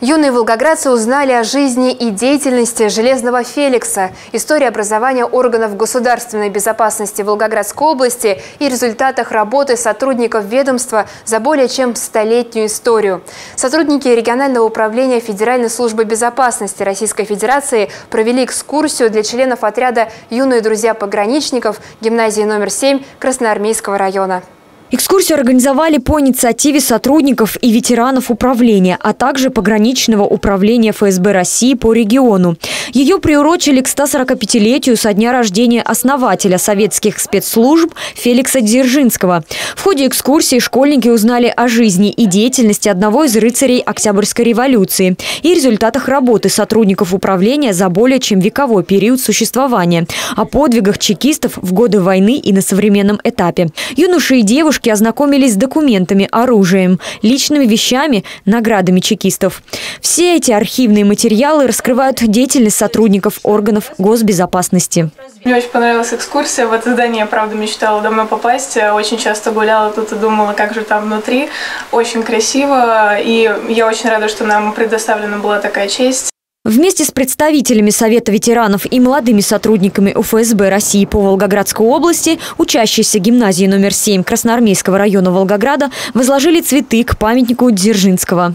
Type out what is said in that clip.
Юные волгоградцы узнали о жизни и деятельности Железного Феликса, истории образования органов государственной безопасности Волгоградской области и результатах работы сотрудников ведомства за более чем столетнюю историю. Сотрудники регионального управления Федеральной службы безопасности Российской Федерации провели экскурсию для членов отряда «Юные друзья пограничников» гимназии номер 7 Красноармейского района. Экскурсию организовали по инициативе сотрудников и ветеранов управления, а также пограничного управления ФСБ России по региону. Ее приурочили к 145-летию со дня рождения основателя советских спецслужб Феликса Дзержинского. В ходе экскурсии школьники узнали о жизни и деятельности одного из рыцарей Октябрьской революции и результатах работы сотрудников управления за более чем вековой период существования, о подвигах чекистов в годы войны и на современном этапе. Юноши и девушки ознакомились с документами, оружием, личными вещами, наградами чекистов. Все эти архивные материалы раскрывают деятельность сотрудников органов госбезопасности. Мне очень понравилась экскурсия. В это здание я, правда, мечтала давно попасть. Очень часто гуляла тут и думала, как же там внутри. Очень красиво. И я очень рада, что нам предоставлена была такая честь. Вместе с представителями Совета ветеранов и молодыми сотрудниками УФСБ России по Волгоградской области, учащиеся гимназии номер 7 Красноармейского района Волгограда возложили цветы к памятнику Дзержинского.